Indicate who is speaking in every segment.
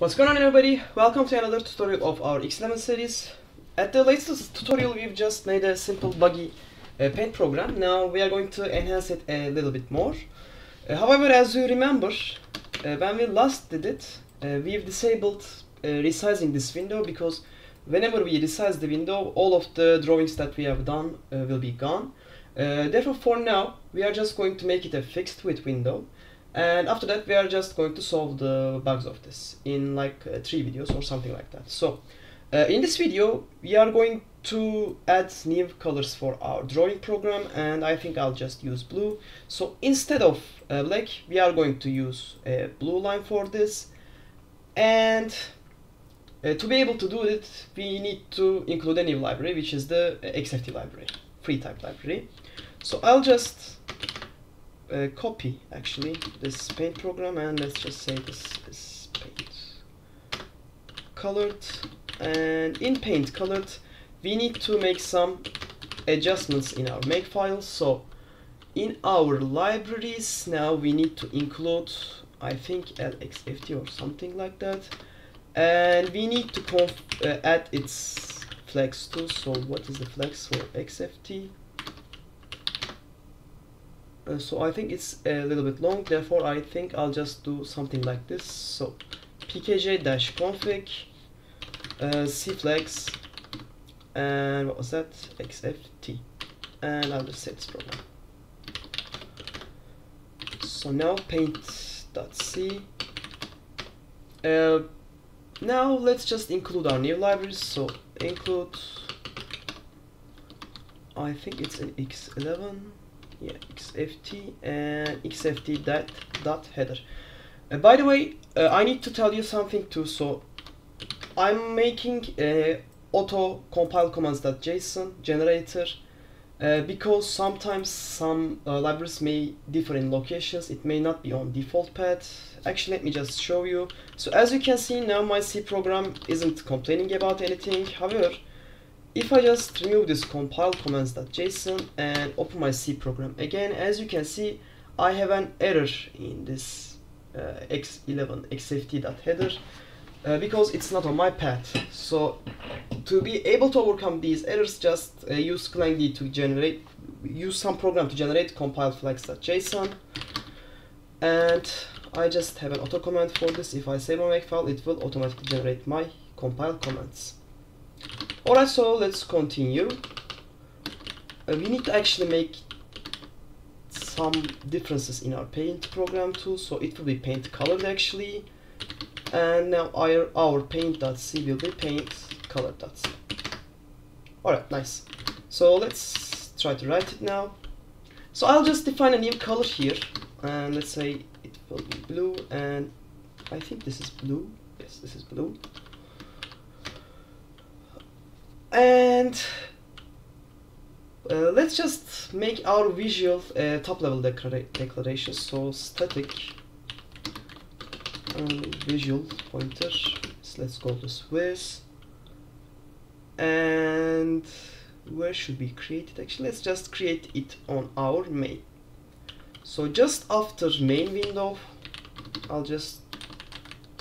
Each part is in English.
Speaker 1: What's going on everybody? Welcome to another tutorial of our X11 series. At the latest tutorial we've just made a simple buggy uh, paint program. Now we are going to enhance it a little bit more. Uh, however, as you remember, uh, when we last did it, uh, we've disabled uh, resizing this window because whenever we resize the window, all of the drawings that we have done uh, will be gone. therefore, for now, we are just going to make it a fixed width window and after that we are just going to solve the bugs of this in like uh, three videos or something like that. So uh, in this video we are going to add new colors for our drawing program and I think I'll just use blue. So instead of uh, black we are going to use a blue line for this. And uh, to be able to do it we need to include a new library which is the XFT library free type library. So I'll just uh, copy actually this paint program and let's just say this is paint. Colored and in paint colored we need to make some adjustments in our make file so in our libraries now we need to include I think LXFT or something like that. And we need to uh, add its flex too. So what is the flex for XFT uh, so I think it's a little bit long. Therefore I think I'll just do something like this. So pkg-config uh, cflags and what was that? Xft and I'll just set this program. So now paint.c uh, now let's just include our new libraries. So include I think it's an x11 yeah xft and xft dot, dot header. Uh, by the way uh, i need to tell you something too. So i'm making a auto compile commands.json generator uh, because sometimes some uh, libraries may differ in locations. It may not be on default path. Actually let me just show you. So as you can see now my c program isn't complaining about anything. However if I just remove this compile commands.json and open my C program again, as you can see, I have an error in this uh, x11 xft.header uh, because it's not on my path. So to be able to overcome these errors, just uh, use clangd to generate, use some program to generate compile flags.json. And I just have an auto command for this. If I save my makefile, it will automatically generate my compile commands. Alright, so let's continue. Uh, we need to actually make some differences in our paint program too, so it will be paint colored actually. And now our, our paint.c will be paint color.c. Alright, nice. So let's try to write it now. So I'll just define a new color here, and let's say it will be blue, and I think this is blue. Yes, this is blue and uh, let's just make our visual uh, top level declaration. So static um, visual pointer. So let's go to with and where should we create it actually? Let's just create it on our main. So just after main window I'll just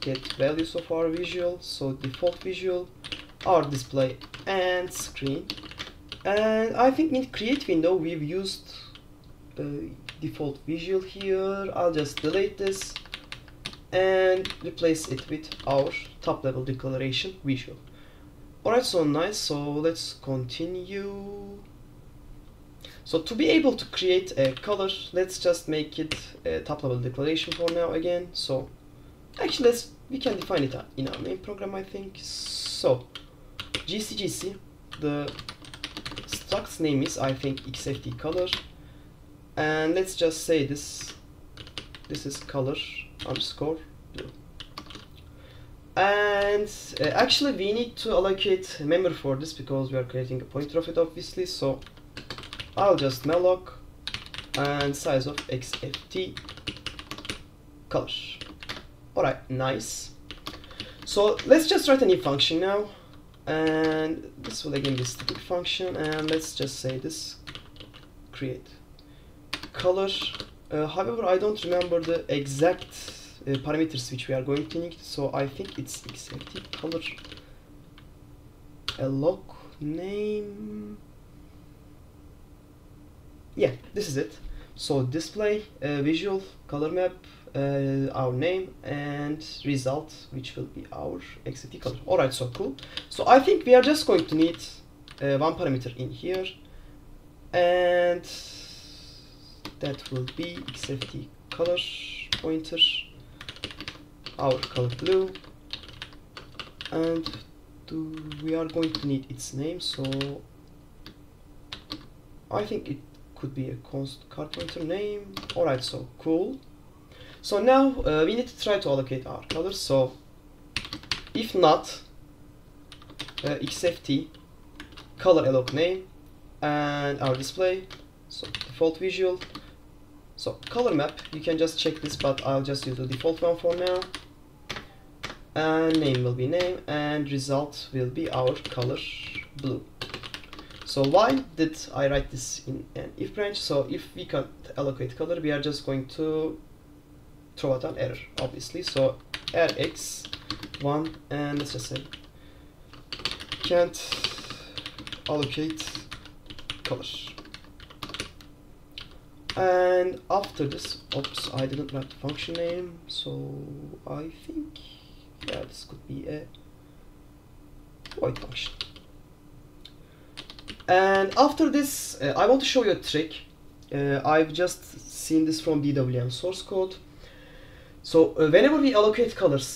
Speaker 1: get values of our visual. So default visual our display and screen. And I think in create window we've used the default visual here. I'll just delete this and replace it with our top level declaration visual. Alright so nice. So let's continue. So to be able to create a color let's just make it a top level declaration for now again. So actually let's we can define it in our main program I think. So GCGC, the struct's name is I think xft color. And let's just say this this is color underscore blue. And uh, actually we need to allocate member for this because we are creating a pointer of it obviously. So I'll just malloc and size of xft color. Alright nice. So let's just write a new function now and this will again be static function and let's just say this create color uh, however I don't remember the exact uh, parameters which we are going to need. So I think it's xft color alloc name. Yeah, this is it. So display, uh, visual, color map, uh, our name and result which will be our xft color. Alright, so cool. So I think we are just going to need uh, one parameter in here and that will be xft color pointer our color blue and we are going to need its name so I think it could be a const char pointer name alright so cool so now uh, we need to try to allocate our colors. So if not uh, xft color alloc name and our display. So default visual. So color map. You can just check this but I'll just use the default one for now. And name will be name and result will be our color blue. So why did I write this in an if branch? So if we can't allocate color we are just going to throw out an error obviously so rx1 and let's just say can't allocate color and after this oops I didn't write the function name so I think yeah this could be a void function. And after this uh, I want to show you a trick. Uh, I've just seen this from DWM source code so uh, whenever we allocate colors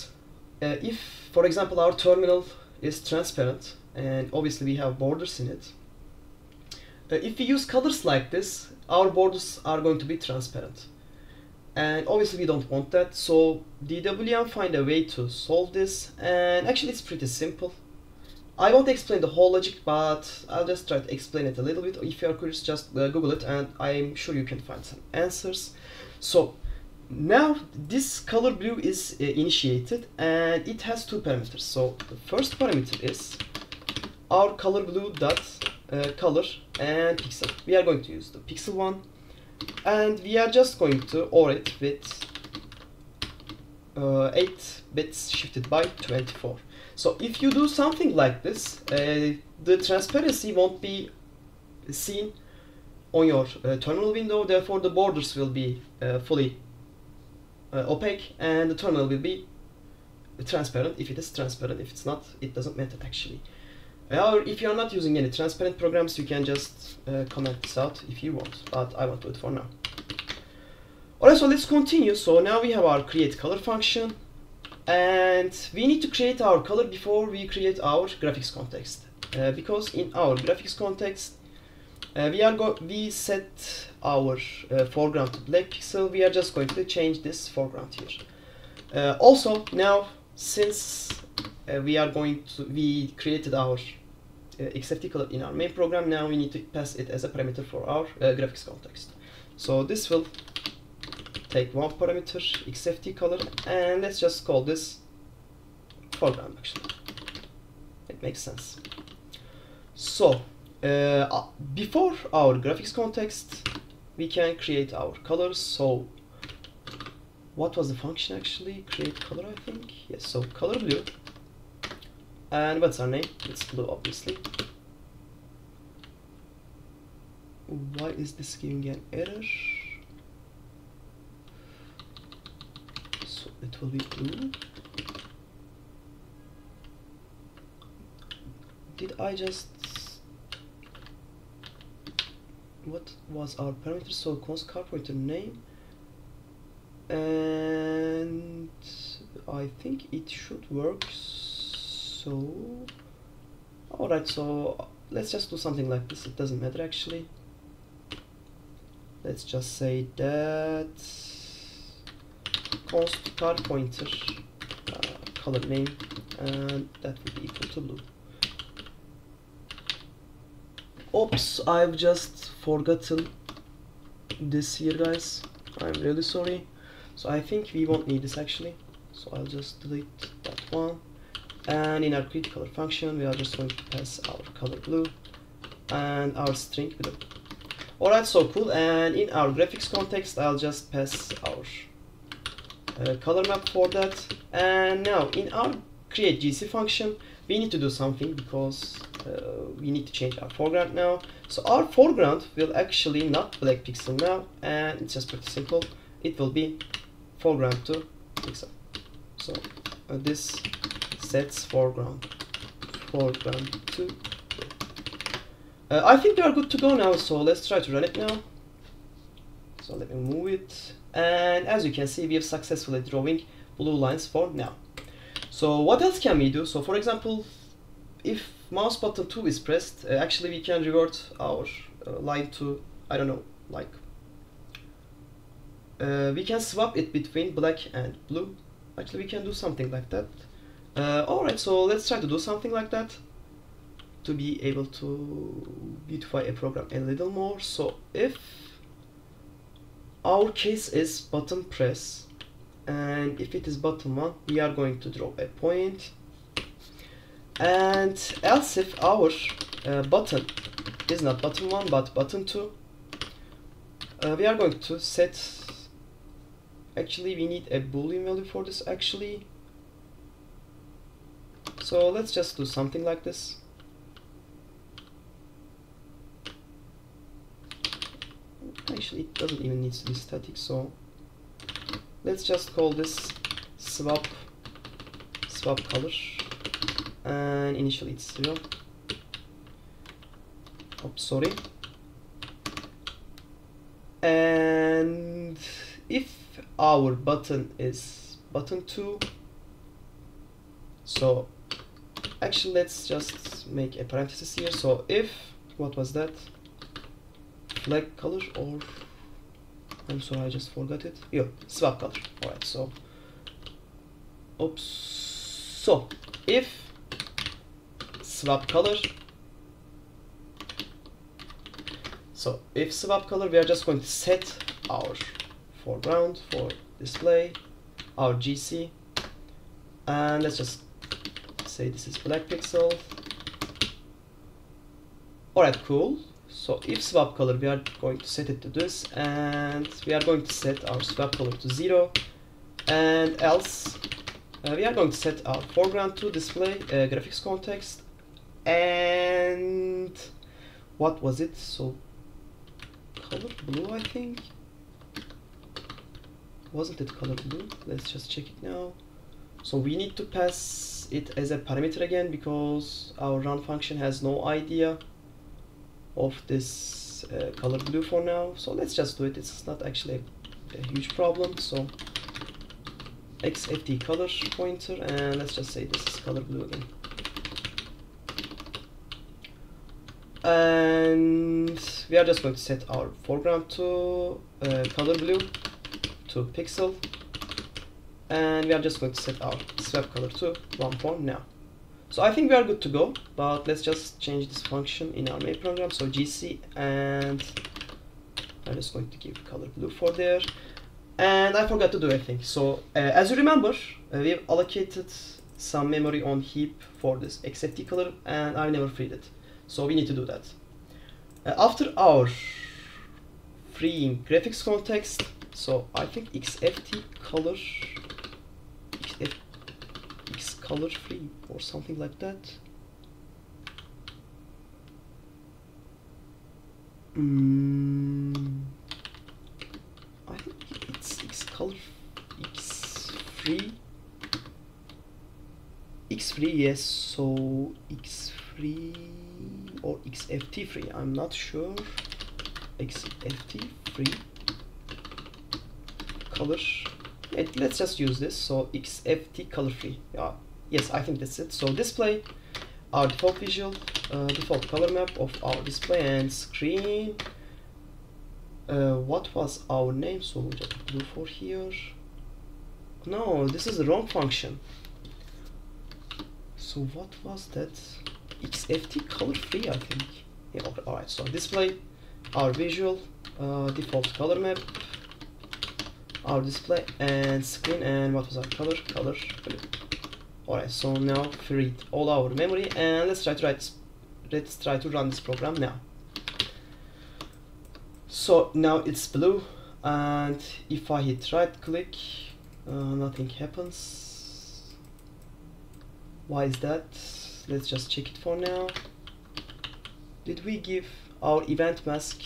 Speaker 1: uh, if for example our terminal is transparent and obviously we have borders in it uh, if we use colors like this our borders are going to be transparent. And obviously we don't want that so DWM find a way to solve this and actually it's pretty simple. I won't explain the whole logic but I'll just try to explain it a little bit. If you're curious just uh, google it and I'm sure you can find some answers. So now this color blue is uh, initiated and it has two parameters. So the first parameter is our color blue dot uh, color and pixel. We are going to use the pixel one and we are just going to OR it with uh, 8 bits shifted by 24 so if you do something like this uh, the transparency won't be seen on your uh, terminal window. Therefore the borders will be uh, fully uh, opaque and the terminal will be transparent if it is transparent if it's not it doesn't matter actually or if you're not using any transparent programs, you can just uh, comment this out if you want, but I won't do it for now. Alright, so let's continue. So now we have our create color function, and we need to create our color before we create our graphics context. Uh, because in our graphics context, uh, we are go we set our uh, foreground to black pixel. We are just going to change this foreground here. Uh, also, now since we are going to we created our uh, XFT color in our main program now we need to pass it as a parameter for our graphics context so this will take one parameter XFT color and let's just call this foreground actually it makes sense so uh, before our graphics context we can create our colors so what was the function actually create color I think yes so color blue and what's our name? It's blue, obviously. Why is this giving an error? So it will be blue. Did I just... What was our parameter? So const car pointer name. And I think it should work so alright so let's just do something like this it doesn't matter actually let's just say that const char pointer uh, color name and that will be equal to blue oops I've just forgotten this here guys. I'm really sorry. So I think we won't need this actually. So I'll just delete that one. And in our create color function we are just going to pass our color blue and our string blue. Alright so cool. And in our graphics context I'll just pass our uh, color map for that. And now in our create GC function we need to do something because uh, we need to change our foreground now. So our foreground will actually not black pixel now and it's just pretty simple. It will be foreground to pixel. So uh, this sets foreground foreground to uh, I think we are good to go now so let's try to run it now. So let me move it. And as you can see we have successfully drawing blue lines for now so what else can we do? So for example if mouse button 2 is pressed uh, actually we can revert our uh, line to I don't know like uh, we can swap it between black and blue. Actually we can do something like that. Uh, alright so let's try to do something like that to be able to beautify a program a little more. So if our case is button press and if it is button 1 we are going to draw a point. And else if our uh, button is not button 1 but button 2 uh, we are going to set actually we need a boolean value for this actually. So let's just do something like this. Actually it doesn't even need to be static so let's just call this swap swap color. And initially it's zero. Oh sorry. And if our button is button 2 so actually let's just make a parenthesis here. So if what was that? Flag color or I'm sorry I just forgot it. Yeah swap color. Alright so oops. So if swap color so if swap color we are just going to set our foreground for display our GC and let's just say this is black pixel. Alright cool so if swap color, we are going to set it to this, and we are going to set our swap color to zero, and else uh, we are going to set our foreground to display uh, graphics context, and what was it? So color blue, I think. Wasn't it color blue? Let's just check it now. So we need to pass it as a parameter again because our run function has no idea of this uh, color blue for now. So let's just do it. It's not actually a, a huge problem. So xft color pointer and let's just say this is color blue again. And we are just going to set our foreground to uh, color blue to pixel. And we are just going to set our swap color to one for now so I think we are good to go, but let's just change this function in our main program. So GC and I'm just going to give color blue for there. And I forgot to do anything. So uh, as you remember, uh, we have allocated some memory on heap for this XFT color and I never freed it. So we need to do that. Uh, after our freeing graphics context, so I think XFT color color free or something like that? Mm, I think it's X color X free. X free yes so X free or XFT free I'm not sure. XFT free. Color. Let's just use this so xft color free yeah yes i think that's it. So display our default visual uh, default color map of our display and screen. Uh, what was our name? So we just blue for here. No this is the wrong function. So what was that? Xft color free i think. Yeah okay, all right so display our visual uh, default color map our display and screen and what was our color? Color. blue alright so now freed all our memory and let's try to write let's try to run this program now. So now it's blue and if I hit right click uh, nothing happens. Why is that? Let's just check it for now. Did we give our event mask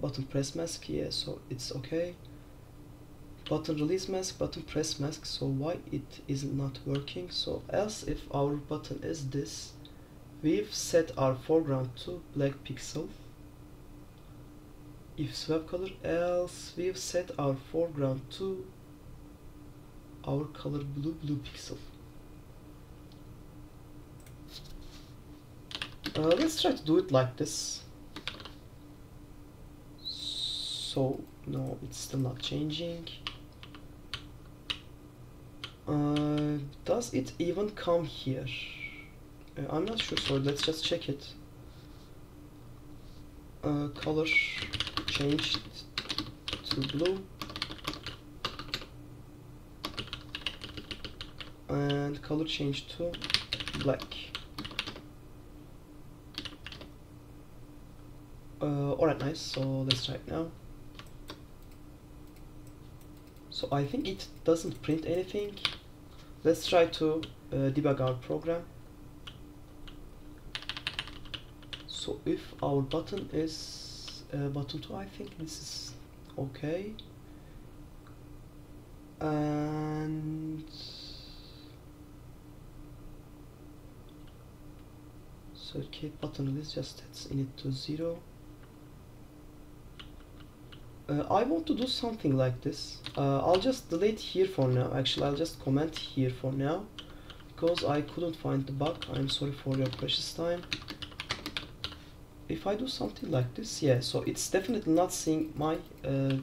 Speaker 1: button press mask? Yeah so it's okay button release mask button press mask so why it is not working? So else if our button is this we've set our foreground to black pixel. If swap color else we've set our foreground to our color blue blue pixel. Uh, let's try to do it like this. So no it's still not changing uh, does it even come here? Uh, I'm not sure so let's just check it. Uh, color changed to blue. And color changed to black. Uh, alright nice. So let's try it now. So I think it doesn't print anything let's try to uh, debug our program. So if our button is uh, button 2 I think this is okay. And circuit button release just sets init to 0 uh, I want to do something like this. Uh, I'll just delete here for now. Actually I'll just comment here for now because I couldn't find the bug. I'm sorry for your precious time. If I do something like this yeah so it's definitely not seeing my uh,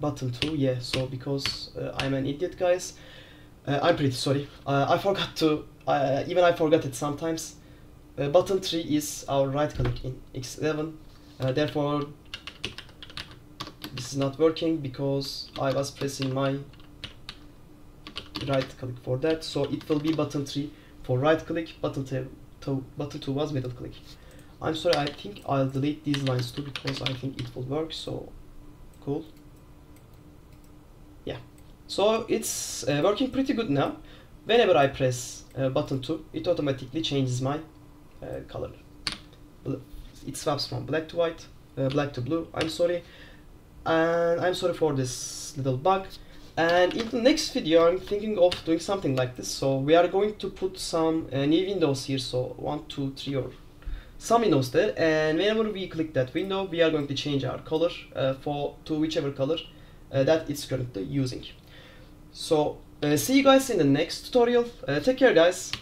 Speaker 1: button 2 yeah so because uh, I'm an idiot guys. Uh, I'm pretty sorry. Uh, I forgot to even I forgot it sometimes. Button 3 is our right click in X11 therefore this is not working because I was pressing my right click for that. So it will be button 3 for right click. Button 2, to, button 2 was middle click. I'm sorry I think I'll delete these lines too because I think it will work. So cool. Yeah. So it's uh, working pretty good now. Whenever I press uh, button 2 it automatically changes my uh, color. It swaps from black to white uh, black to blue. I'm sorry and I'm sorry for this little bug. And in the next video I'm thinking of doing something like this. So we are going to put some uh, new windows here. So one two three or some windows there. And whenever we click that window we are going to change our color uh, for to whichever color uh, that it's currently using. So uh, see you guys in the next tutorial. Uh, take care guys